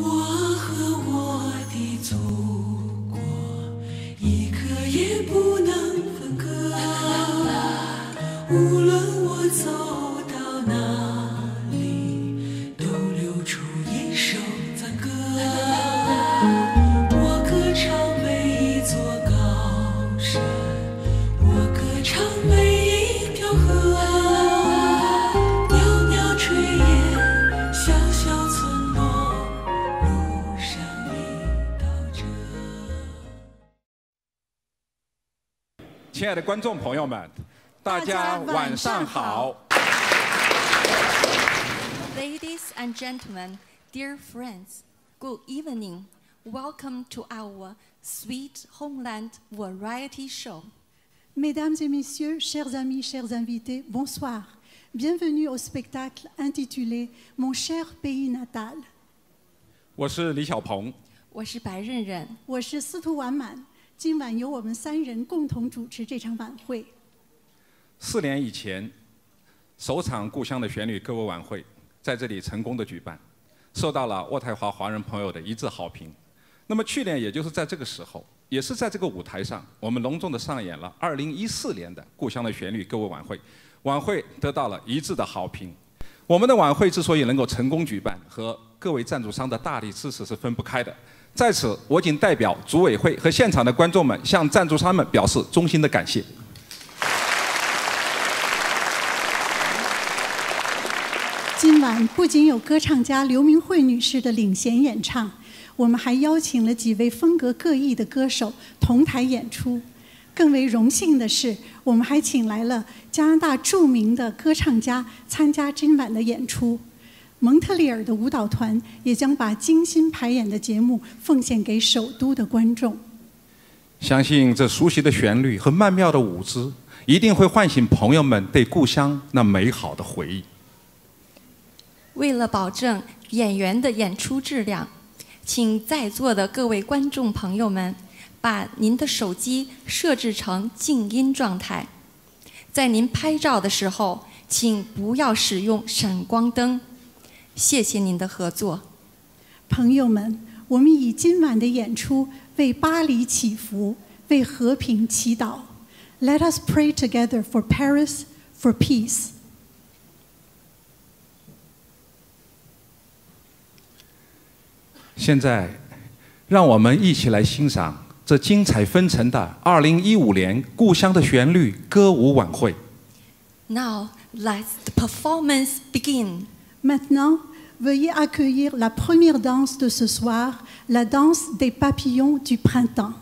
我和我的祖国，一刻也不能分割。无论我走到哪亲爱的观众朋友们，大家晚上好。Ladies and gentlemen, dear friends, good evening. Welcome to our Sweet Homeland Variety Show. Mesdames et messieurs, chers amis, chers invités, bonsoir. Bienvenue au spectacle intitulé Mon cher pays natal. 我是李小鹏，我是白任任，我是司徒完满，今晚由我们三人共同主持这场晚会。四年以前，首场《故乡的旋律》歌舞晚会在这里成功的举办，受到了渥太华华人朋友的一致好评。那么去年，也就是在这个时候，也是在这个舞台上，我们隆重的上演了2014年的《故乡的旋律》歌舞晚会，晚会得到了一致的好评。我们的晚会之所以能够成功举办，和各位赞助商的大力支持是分不开的。在此，我谨代表组委会和现场的观众们，向赞助商们表示衷心的感谢。今晚不仅有歌唱家刘明慧女士的领衔演唱，我们还邀请了几位风格各异的歌手同台演出。更为荣幸的是，我们还请来了加拿大著名的歌唱家参加今晚的演出。蒙特利尔的舞蹈团也将把精心排演的节目奉献给首都的观众。相信这熟悉的旋律和曼妙的舞姿，一定会唤醒朋友们对故乡那美好的回忆。为了保证演员的演出质量，请在座的各位观众朋友们，把您的手机设置成静音状态。在您拍照的时候，请不要使用闪光灯。谢谢您的合作。朋友们，我们以今晚的演出为巴黎祈福，为和平祈祷。Let us pray together for Paris, for peace. 现在，让我们一起来欣赏这精彩纷呈的2015年《故乡的旋律》歌舞晚会。 Now let the performance begin. Maintenant, veuillez accueillir la première danse de ce soir, la danse des papillons du printemps.